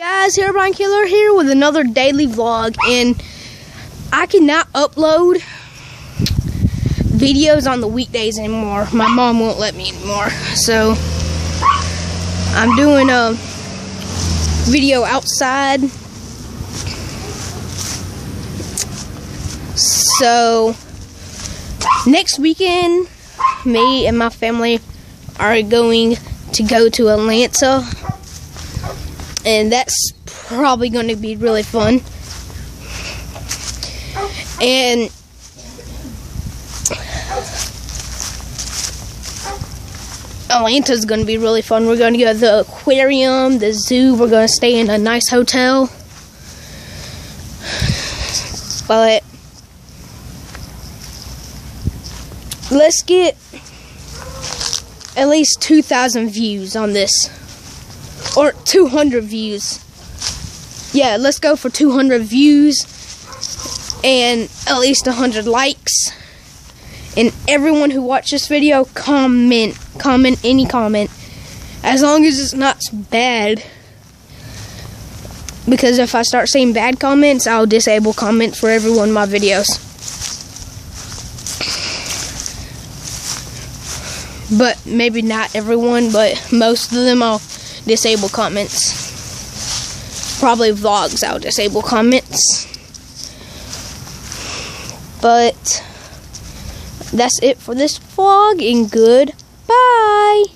guys, Herobrine Killer here with another daily vlog and I cannot upload videos on the weekdays anymore. My mom won't let me anymore. So I'm doing a video outside. So next weekend me and my family are going to go to Atlanta and that's probably going to be really fun. And Atlanta's going to be really fun. We're going to go to the aquarium, the zoo. We're going to stay in a nice hotel. But let's get at least 2,000 views on this or 200 views. Yeah, let's go for 200 views and at least 100 likes. And everyone who watched this video, comment, comment any comment, as long as it's not bad. Because if I start seeing bad comments, I'll disable comments for every one of my videos. But maybe not everyone, but most of them I'll disable comments. Probably vlogs, I'll disable comments. But that's it for this vlog, and goodbye.